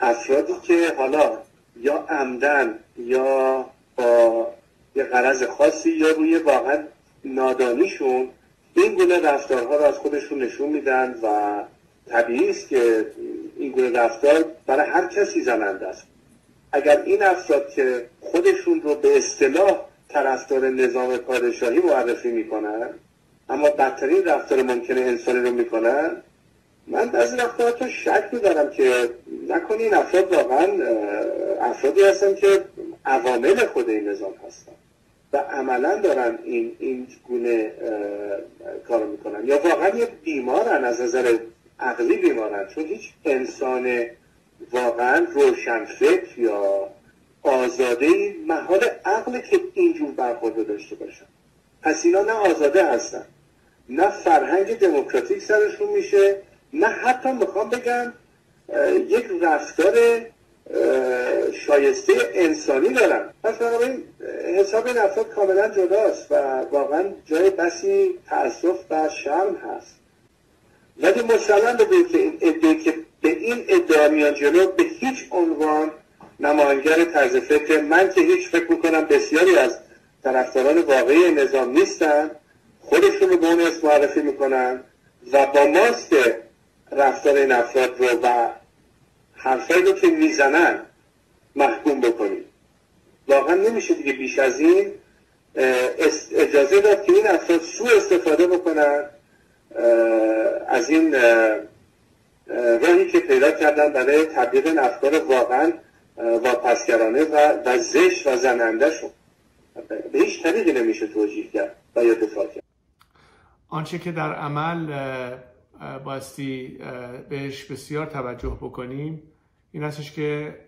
افرادی که حالا یا عمدن یا با یه قرض خاصی یا روی واقعا نادانیشون این گونه رفتارها رو از خودشون نشون میدن و طبیعی است که این گونه رفتار برای هر کسی زننده است. اگر این افراد که خودشون رو به اصطلاح طرفدار نظام پادشاهی معرفی می‌کنن اما بدترین رفتار ممکنه انسانی رو می‌کنن من بعضی وقتا تو شک میدارم که نکنی این افراد واقعا افرادی هستن که عوامل خود این نظام هستن و عملا دارن این این گونه کار می‌کنن. یا واقعا یه بیمارن از نظر عقلی بیمارن. چون هیچ انسان واقعا روشنفکر یا آزاده محال عقل که اینجور برخورد داشته باشن. پس اینا نه آزاده هستن نه فرهنگ دموکراتیک سرشون میشه نه حتی می‌خوام بگم یک رفتار شایسته انسانی دارن پس بنابراین حساب این افراد کاملا جداست و واقعا جای بسی تاسف و شرم هست. ولی مسلم بگوید که این ادعای که به این ادعا میان جلو به هیچ عنوان نماینگر طرز فکر. من که هیچ فکر می‌کنم بسیاری از طرفداران واقعی نظام نیستن. خودشون رو به اون اسم معرفی می‌کنن و با ماست رفتار این افراد رو و حرفایی رو که می‌زنن محکوم بکنیم واقعا نمیشه دیگه بیش از این اجازه داد که این افراد سو استفاده بکنن از این راهی که پیدا کردن برای تبدیل این افکار واقعا واپسگرانه و, و زشت و زننده شون به هیچ طریقی نمیشه توجیه کرد و یا دفاع کرد. آنچه که در عمل باستی بهش بسیار توجه بکنیم. این هستش که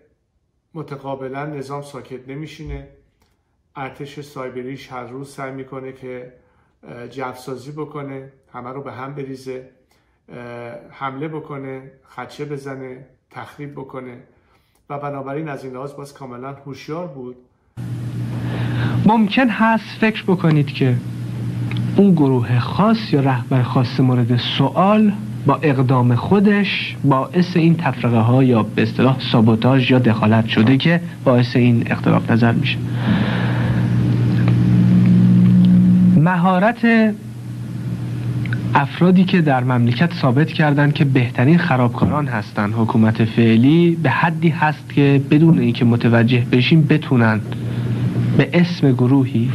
متقابلا نظام ساکت نمیشینه. ارتش سایبریش هر روز سعی می‌کنه که جفسازی بکنه همه رو به هم بریزه حمله بکنه خدشه بزنه تخریب بکنه. و بنابراین از این لحاظ باز کاملا هوشیار بود. ممکن هست فکر بکنید که اون گروه خاص یا رهبر خاص مورد سوال با اقدام خودش باعث این تفرقه ها یا به اصطلاح سابوتاژ یا دخالت شده که باعث این اختلاف نظر میشه. مهارت افرادی که در مملکت ثابت کردند که بهترین خرابکاران هستند حکومت فعلی به حدی هست که بدون اینکه متوجه بشیم بتونن به اسم گروهی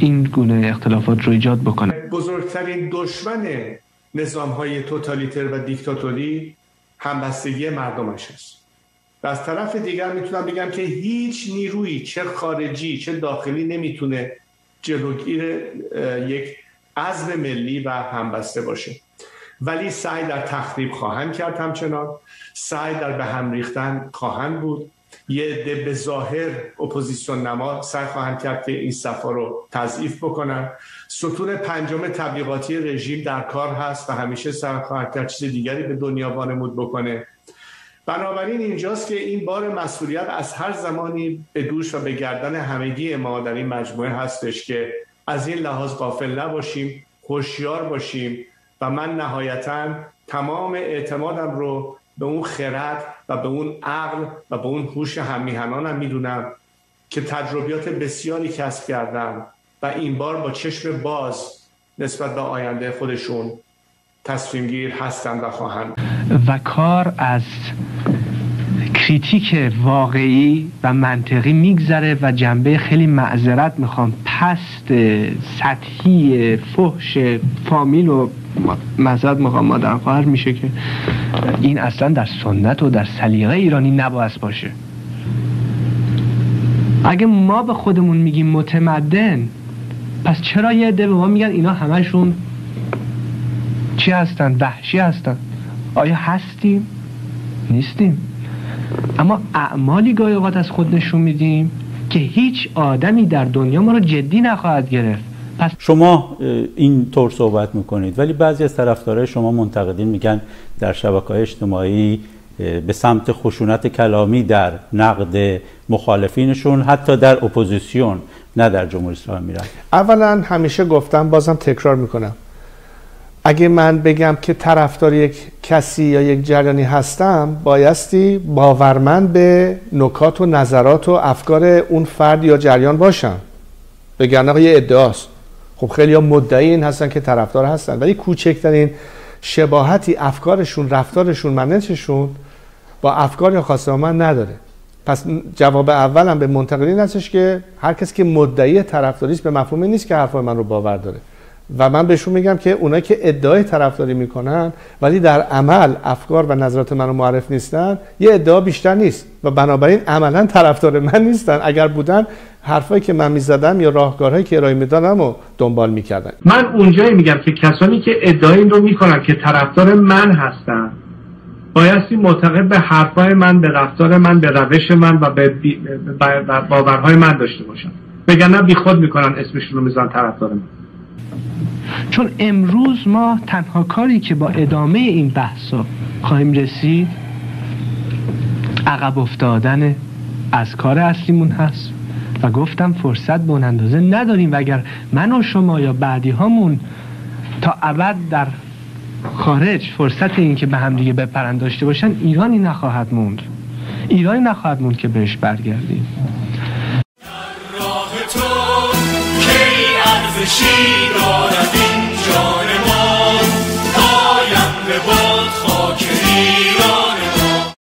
این گونه اختلافات رو ایجاد بکنن بزرگترین دشمن نظام های توتالیتر و دیکتاتوری همبستگی مردمش است. و از طرف دیگر می‌تونم بگم که هیچ نیرویی چه خارجی چه داخلی نمی‌تونه جلوگیر یک عزم ملی و همبسته باشه. ولی سعی در تخریب خواهند کرد همچنان. سعی در به هم ریختن خواهند بود. یه عده به ظاهر اپوزیسیون نما سعی خواهند کرد که این صفا رو تضعیف بکنن. ستون پنجم تبلیغاتی رژیم در کار هست و همیشه سعی خواهد کرد چیز دیگری به دنیا وانمود بکنه. بنابراین اینجاست که این بار مسئولیت از هر زمانی به دوش و به گردن همگی ما در این مجموعه هستش که از این لحاظ غافل نباشیم هوشیار باشیم و من نهایتا تمام اعتمادم رو به اون خرد و به اون عقل و به اون هوش همیهنانم می‌دونم که تجربیات بسیاری کسب کردم و این بار با چشم باز نسبت به آینده خودشون تصمیم گیر هستند و خواهند. و کار از کریتیک واقعی و منطقی میگذره و جنبه خیلی معذرت می‌خوام. پست سطحی فحش فامیل و معذرت می‌خوام مادر خواهر میشه که این اصلا در سنت و در سلیقه ایرانی نباید باشه. اگه ما به خودمون میگیم متمدن پس چرا یه عده به ما میگن اینا همشون چی هستن؟ وحشی هستن. آیا هستیم؟ نیستیم. اما اعمالی گاهی اوقات از خود نشون میدیم که هیچ آدمی در دنیا ما رو جدی نخواهد گرفت. پس شما این طور صحبت می‌کنید ولی بعضی از طرفدارای شما منتقدین میگن در شبکه اجتماعی به سمت خشونت کلامی در نقد مخالفینشون حتی در اپوزیسیون نه در جمهوری اسلامی میرن. اولا همیشه گفتم بازم تکرار می‌کنم. اگه من بگم که طرفدار یک کسی یا یک جریانی هستم بایستی باورمند به نکات و نظرات و افکار اون فرد یا جریان باشم. بگن یه ادعاست. خب خیلی ها مدعی این هستن که طرفدار هستن ولی کوچکترین شباهتی افکارشون رفتارشون منششون با افکار یا خواسته من نداره. پس جواب اولم به منتقدین هستش که هر کسی که مدعی طرفداری به مفهومی نیست که حرفای من رو باور داره. و من بهشون میگم که اونایی که ادعای طرفداری می‌کنن ولی در عمل افکار و نظرات منو معرف نیستن یه ادعا بیشتر نیست. و بنابراین عملا طرفدار من نیستن. اگر بودن حرفایی که من می‌زدم یا راهکارهایی که ارائه می‌دادم و دنبال می‌کردن. من اونجایی میگم که کسانی که ادعای این رو می‌کنن که طرفدار من هستن بایستی معتقد به حرفای من به رفتار من به روش من و به باورهای من داشته باشن. بگن نه بی خود می‌کنن اسمشون رو میزن طرفدار من. چون امروز ما تنها کاری که با ادامه این بحثا خواهیم رسید عقب افتادن از کار اصلیمون هست. و گفتم فرصت به اون اندازه نداریم و اگر من و شما یا بعدی هامون تا ابد در خارج فرصت این که به هم دیگه بپرند داشته باشن ایرانی نخواهد موند. ایرانی نخواهد موند که بهش برگردیم. راه تو کی